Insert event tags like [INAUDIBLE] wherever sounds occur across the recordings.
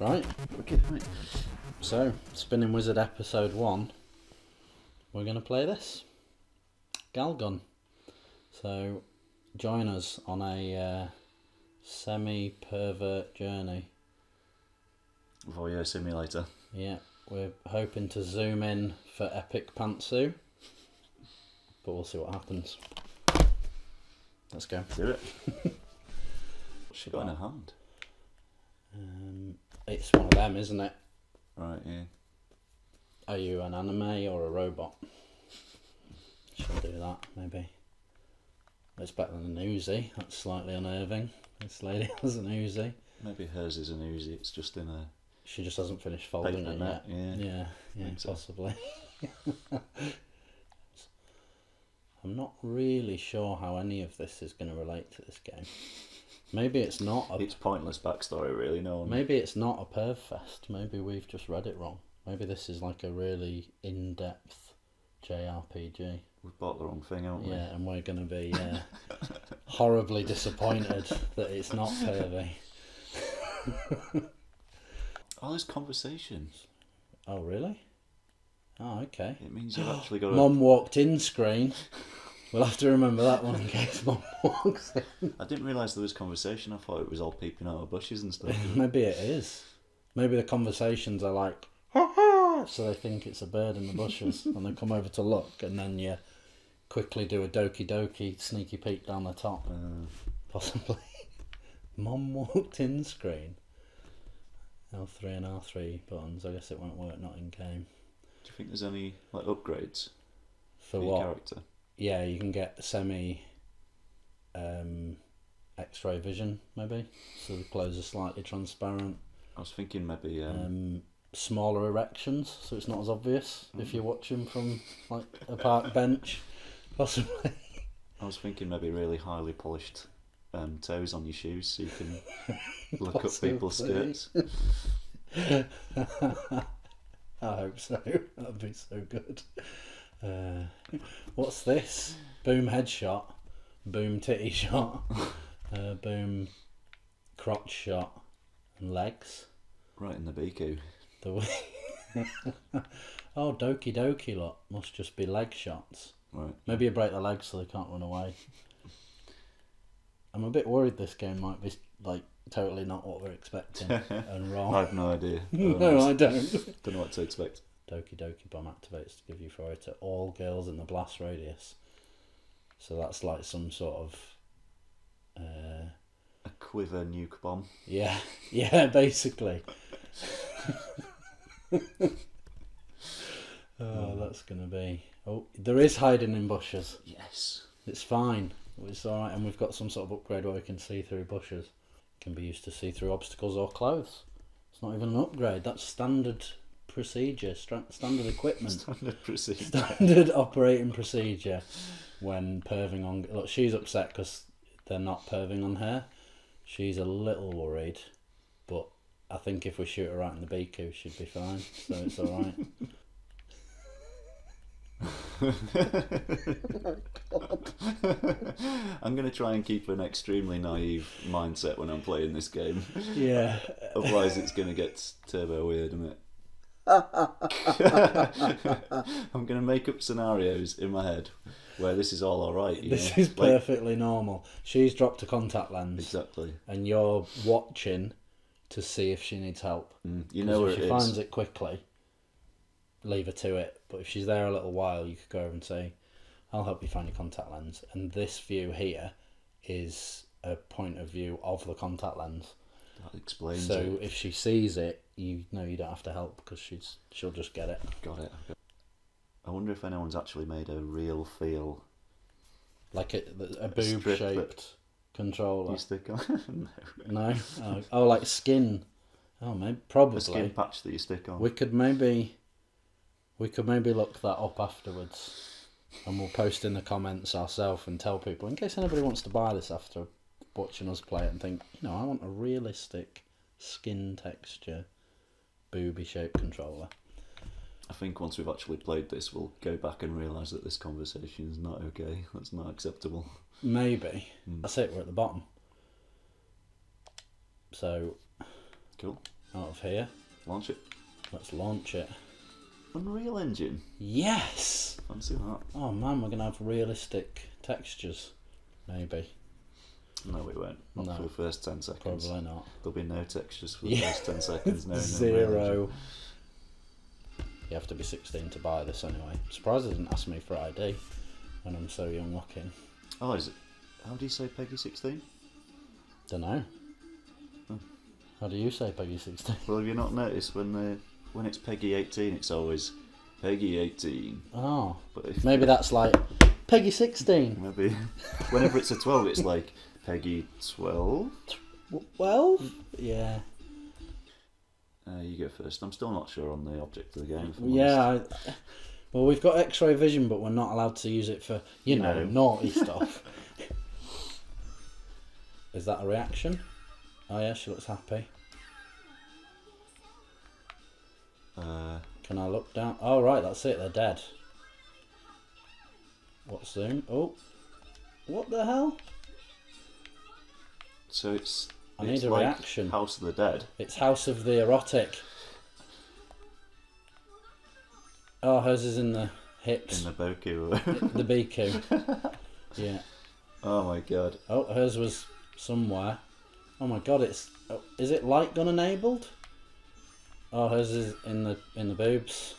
Right, Wicked, right. so Spinning Wizard episode one, we're going to play this Galgun. So join us on a uh, semi pervert journey. Voyeur Simulator. Yeah, we're hoping to zoom in for epic pantsu, but we'll see what happens. Let's go. Do it. [LAUGHS] What's she got in her hand? Um, it's one of them, isn't it? Right, yeah. Are you an anime or a robot? She'll do that, maybe. It's better than an Uzi. That's slightly unnerving. This lady [LAUGHS] has an Uzi. Maybe hers is an Uzi, it's just in a She just hasn't finished folding it net, yet. yeah. Yeah, yeah, possibly. [LAUGHS] I'm not really sure how any of this is going to relate to this game. Maybe it's not a It's pointless backstory, really. No one. maybe it's not a perv fest. Maybe we've just read it wrong. Maybe this is like a really in-depth JRPG. We've bought the wrong thing, haven't we? Yeah, and we're going to be uh, [LAUGHS] horribly disappointed that it's not pervy. Oh, there's conversations. Oh, really? Oh, okay. It means you've actually got. A, walked in screen. We'll have to remember that one in case mom walks in. I didn't realise there was conversation. I thought it was all peeping out of bushes and stuff. [LAUGHS] Maybe it is. Maybe the conversations are like, "Ha ha," so they think it's a bird in the bushes and they come over to look and then you quickly do a doki doki sneaky peek down the top. Uh, Possibly. [LAUGHS] mom walked in screen. L3 and R3 buttons. I guess it won't work not in game. Do you think there's any like upgrades For for your what? character? Yeah, you can get semi um, X ray vision, maybe. So the clothes are slightly transparent. I was thinking maybe. Um, Um, smaller erections, so it's not as obvious if you're watching from like a park [LAUGHS] bench, possibly. I was thinking maybe really highly polished um, toes on your shoes, so you can [LAUGHS] look up people's skirts. [LAUGHS] [LAUGHS] I hope so. That'd be so good. Uh, what's this? Boom headshot, boom titty shot, [LAUGHS] uh, boom crotch shot, and legs. Right in the BQ. The way. [LAUGHS] oh, Doki Doki lot must just be leg shots. Right. Maybe you break the legs so they can't run away. I'm a bit worried this game might be like totally not what we're expecting [LAUGHS] and wrong. I have no idea. [LAUGHS] no, I don't. [LAUGHS] don't know what to expect. Doki Doki bomb activates to give you euphoria to all girls in the blast radius. So that's like some sort of. Uh, A quiver nuke bomb. yeah, yeah, basically. oh, that's gonna be. Oh, there is hiding in bushes. Yes. It's fine. It's all right, and we've got some sort of upgrade where we can see through bushes. Can be used to see through obstacles or clothes. It's not even an upgrade. That's standard procedure, stra- standard equipment, [LAUGHS] Standard procedure. standard operating procedure when perving on. Look, she's upset because they're not perving on her. She's a little worried, but I think if we shoot her right in the BQ, she'd be fine. So it's all right. [LAUGHS] [LAUGHS] I'm going to try and keep an extremely naive mindset when I'm playing this game. yeah. Otherwise, it's going to get turbo weird, isn't it? [LAUGHS] I'm going to make up scenarios in my head where this is all alright. This know? is Like- perfectly normal. She's dropped a contact lens. Exactly. and you're watching to see if she needs help. Mm, you know where she is. finds it quickly, leave her to it. But if she's there a little while, you could go over and say, "I'll help you find your contact lens." And this view here is a point of view of the contact lens. That explains so it. if she sees it, you know you don't have to help because she's she'll just get it. Got it. I wonder if anyone's actually made a real feel Like a, a boob strip shaped controller. you stick on. no. No, oh, oh, like skin. Oh, maybe probably A skin patch that you stick on. We could maybe we could maybe look that up afterwards and we'll post in the comments ourselves and tell people in case anybody wants to buy this after watching us play it and think, you know, I want a realistic skin texture booby shaped controller. I think once we've actually played this, we'll go back and realise that this conversation is not okay. That's not acceptable. Maybe. Hmm. That's it, we're at the bottom. So Cool. out of here, Launch it. let's launch it. Unreal Engine. Yes. Fancy that. Oh man, we're gonna have realistic textures. Maybe. No, we won't. Not No. for the first 10 seconds. Probably not. There'll be no textures for the Yeah. first 10 seconds. No, no [LAUGHS] Unreal Engine. Zero. You have to be 16 to buy this anyway. I'm surprised they didn't ask me for ID when I'm so young looking. Oh, is it? How do you say PEGI 16? Don't know. How do you say PEGI 16? Well, have you not noticed when the when it's PEGI 18, it's always PEGI 18. Oh, But if maybe that's like PEGI 16. maybe whenever it's a 12, it's like PEGI 12. W- 12? Yeah. Uh, you go first. I'm still not sure on the object of the game. Yeah. I, well, we've got x ray vision, but we're not allowed to use it for, you, know, know. naughty stuff. [LAUGHS] Is that a reaction? Oh, yeah, she looks happy. Uh, Can I look down? Oh, right, that's it, they're dead. What zoom? Oh. What the hell? so it's. I it's need a like reaction. House of the Dead. It's House of the Erotic. Oh, hers is in the hips. In the Boku. the BQ. [LAUGHS] Yeah. oh my god. Oh, hers was somewhere. Oh my god, it's. Oh, is it light gun enabled? Oh, hers is in the in the boobs.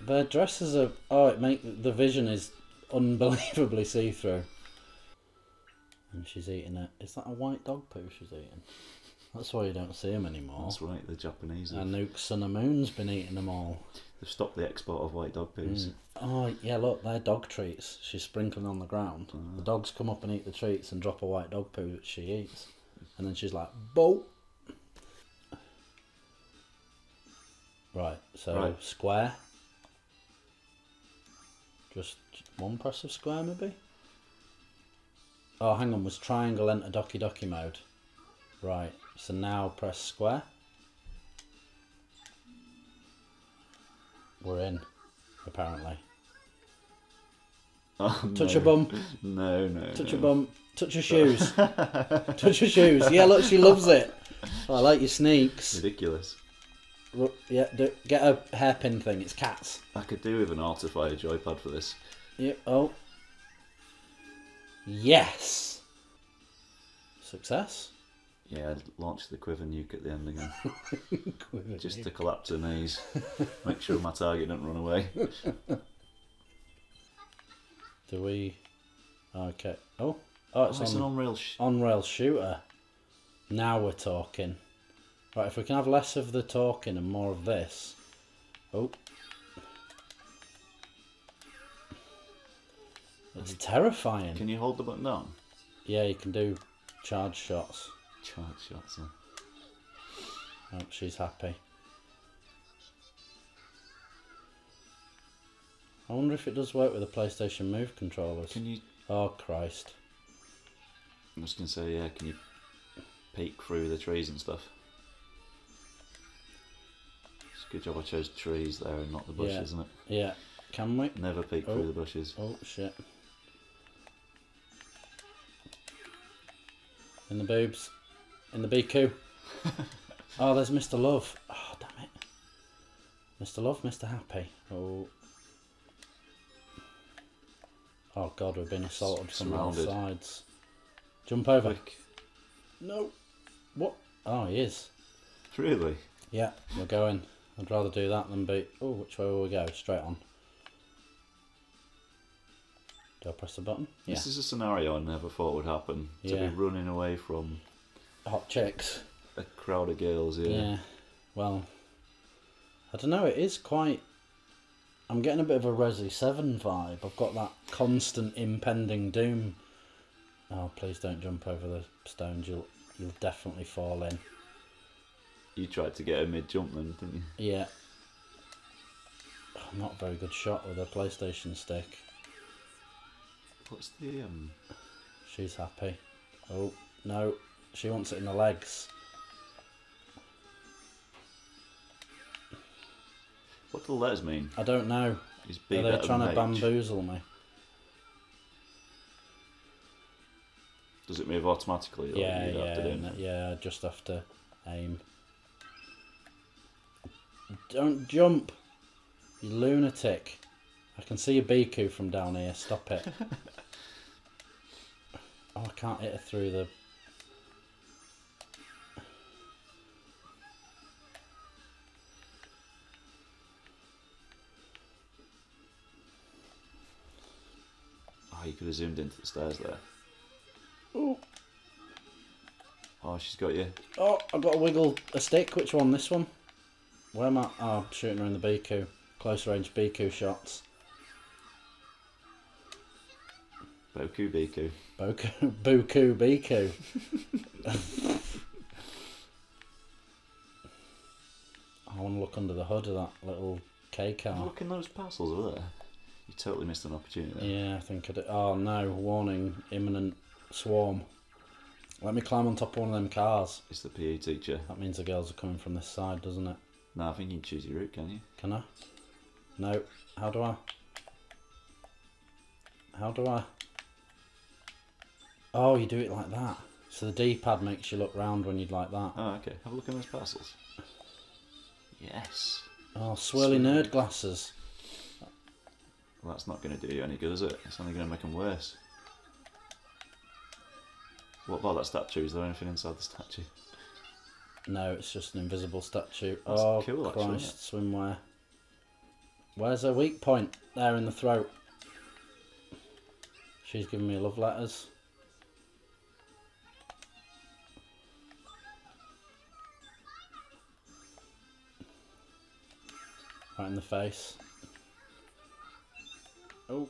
Their dresses are. Oh, it make the vision is unbelievably [LAUGHS] see through. And she's eating it. Is that a white dog poo she's eating? That's why you don't see them anymore. That's right, the Japanese. Have, And Nuke Son of Moon's been eating them all. they've stopped the export of white dog poos. Mm. Oh yeah, look, they're dog treats. She's sprinkling on the ground. The dogs come up and eat the treats and drop a white dog poo that she eats, and then she's like, "Boat." Right. So Right. square. Just one press of square, maybe. Oh, hang on. Was triangle enter Doki Doki mode? Right. So now press square. We're in, apparently. Oh, Touch no. your bum. No, no. Touch no. your bum. Touch your [LAUGHS] shoes. Touch your shoes. Yeah, look, she loves it. Oh, I like your sneaks. Ridiculous. Look, yeah, do, get a hairpin thing. It's cats. I could do with an Artifire joypad for this. Yeah. Oh. Yes. Success. Yeah, launch the quiver nuke at the end again, [LAUGHS] just to collapse her knees. [LAUGHS] Make sure my target doesn't run away. [LAUGHS] Do we? Okay. Oh. Oh, it's Oh, it's on an on-rail. Sh- on rail shooter. Now we're talking. Right, if we can have less of the talking and more of this. Oh. It's terrifying. Can you hold the button down? Yeah, you can do charge shots. Charge shots. Oh, she's happy. I wonder if it does work with the PlayStation Move controllers. Can you? Oh Christ! I was gonna say yeah. Can you peek through the trees and stuff? Good job I chose trees there and not the bushes, Yeah. isn't it? Yeah, can we? Never peek Oh. through the bushes. Oh shit! In the boobs, in the BQ. [LAUGHS] oh, there's Mr. Love. Oh damn it! Mr. Love, Mr. Happy. Oh. Oh God, we've been assaulted from all sides. Jump over. Quick. No. What? Oh, he is. Really? Yeah, we're going. I'd rather do that than be. Oh, which way will we go? Straight on. Do I press the button? Yeah. This is a scenario I never thought would happen. To Yeah. be running away from Hot chicks. a crowd of girls. Yeah. Yeah. Well, I don't know. It is quite. I'm getting a bit of a Resi 7 vibe. I've got that constant impending doom. Oh, please don't jump over the stones. You'll you'll definitely fall in. You tried to get a mid jump then, didn't you? Yeah. Not a very good shot with a PlayStation stick. What's the um? She's happy. Oh, no. She wants it in the legs. What do the letters mean? I don't know. Is B Are they trying to H? bamboozle me? Does it move automatically? Yeah, yeah, have to do and, anything? yeah. Just have to aim. Don't jump, you lunatic! I can see your Biku from down here. Stop it. [LAUGHS] oh, I can't hit her through the. Oh, you could have zoomed into the stairs there. Oh, Oh, she's got you. oh! I've got to wiggle a stick. Which one? This one? Where am I? Oh, I'm shooting her in the Biku. Close range Biku shots. Boku Biku. Boku, [LAUGHS] Buku, Biku. [LAUGHS] I want to look under the hood of that little K car. Look in those parcels over there. You totally missed an opportunity there. Yeah, I think I did. Oh no, warning, imminent swarm. Let me climb on top of one of them cars. It's the PE teacher. That means the girls are coming from this side, doesn't it? No, I think you can choose your route, can you? Can I? No. How do I? How do I? Oh, you do it like that. So the D-pad makes you look round when you'd like that. Oh, okay. Have a look in those parcels. Yes. Oh, swirly nerd glasses. Well, that's not going to do you any good, is it? It's only going to make them worse. What about that statue? Is there anything inside the statue? No, it's just an invisible statue. That's oh, cool, actually, Christ, swimwear. Where's her weak point? There in the throat. She's giving me love letters. Right in the face. Oh,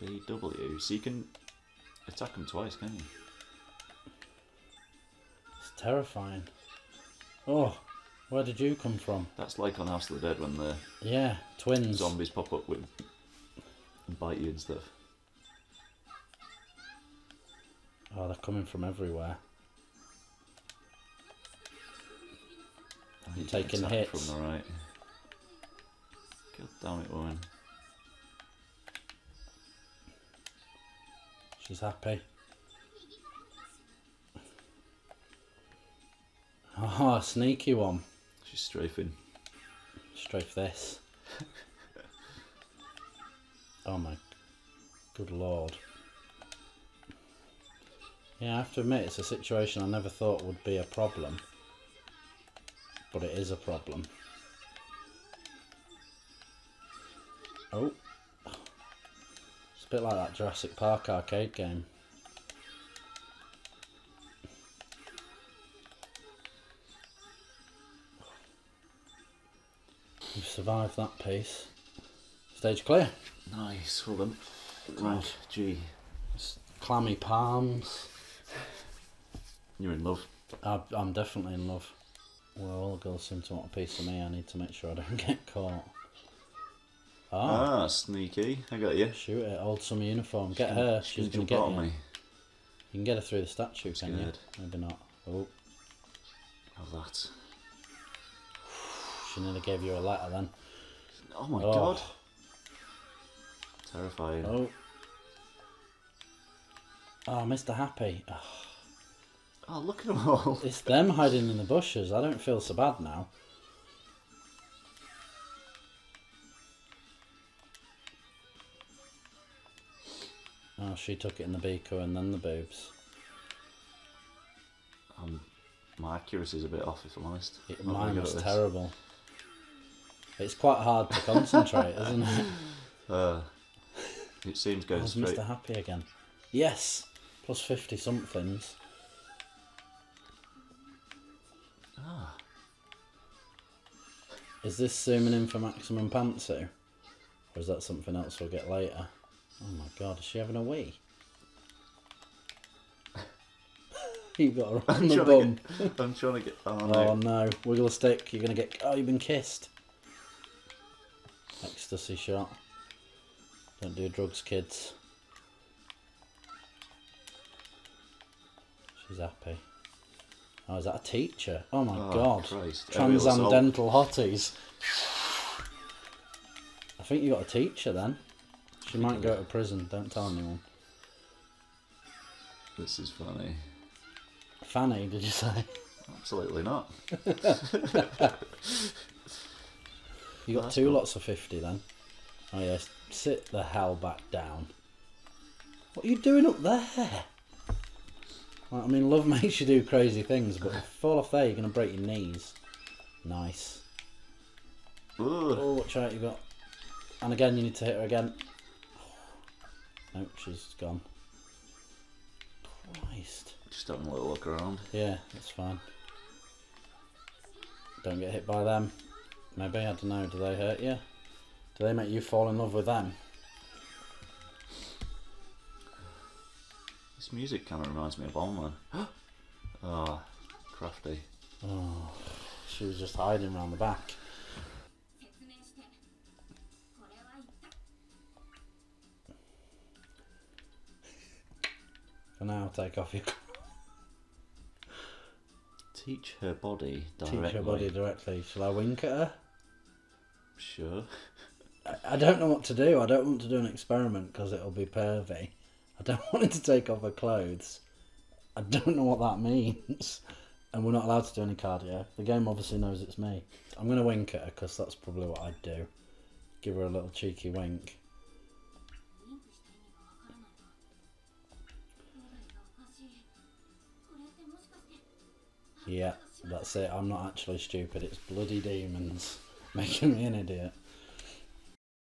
BW. So you can attack them twice, can you? Terrifying. Oh, where did you come from? That's like on House of the Dead when the Yeah, twins. zombies pop up with and bite you and stuff. Oh, they're coming from everywhere. Get taking hits. from the right. God damn it, woman. She's happy. Oh, a sneaky one. She's strafing. Strafe this. oh my good lord. Yeah, I have to admit, it's a situation I never thought would be a problem. But it is a problem. Oh. It's a bit like that Jurassic Park arcade game. Survived that piece. Stage clear. Nice, well done. Right, gee. Clammy palms. You're in love. I, I'm definitely in love. Well, all the girls seem to want a piece of me. I need to make sure I don't [LAUGHS] get caught. Ah, Ah, sneaky. I got you. shoot it. Old summer uniform. Get her. She's going to get you. me. You can get her through the statue, can you? Maybe not. Oh, Have that. She nearly gave you a letter then. Oh my Oh. god. Terrifying. Oh. Oh, Mr. Happy. Oh, Oh, look at them all. [LAUGHS] it's them hiding in the bushes. I don't feel so bad now. Oh, she took it in the beaker and then the boobs. Um, my accuracy's a bit off, if I'm honest. It, I'm not very mine was terrible. It's quite hard to concentrate, [LAUGHS] isn't it? Uh, it seems going How's straight. Mr. Happy again? Yes! Plus 50 somethings. Ah, Is this zooming in for maximum pantsu? Or is that something else we'll get later? Oh my god, is she having a wee? [LAUGHS] you've got her on I'm the trying, bum. to get, I'm trying to get. Oh Oh no. no, wiggle a stick, you're gonna get. Oh, you've been kissed. Ecstasy shot. Don't do drugs, kids. She's happy. Oh, is that a teacher? Oh my Oh, god. Christ. Transcendental hotties. I think you got a teacher then. She might go to prison, don't tell anyone. This is funny. Fanny, did you say? Absolutely not. [LAUGHS] [LAUGHS] You got That's two cool. lots of 50 then. Oh, yes. Sit the hell back down. What are you doing up there? Well, I mean, love [LAUGHS] makes you do crazy things, but if you fall off there, you're going to break your knees. Nice. Oh, watch out, you got. And again, you need to hit her again. [SIGHS] Nope, she's gone. Christ. Just having a little look around. Yeah, that's fine. Don't get hit by them. Maybe, I don't know, do they hurt you? Do they make you fall in love with them? This music kind of reminds me of Onward. oh, [GASPS] crafty. Oh, she was just hiding around the back. For now, take off your. Teach her body directly. Teach her body directly. Shall I wink at her? Sure. I, I don't know what to do. I don't want to do an experiment because it'll be pervy. I don't [LAUGHS] want it to take off her clothes. I don't know what that means. And we're not allowed to do any cardio. The game obviously knows it's me. I'm going to wink at her because that's probably what I'd do. Give her a little cheeky wink. Yeah, that's it. I'm not actually stupid. It's bloody demons making me an idiot.